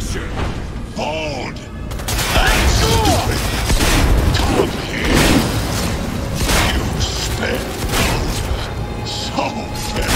Smasher. Hold! Come here! You spent so fair.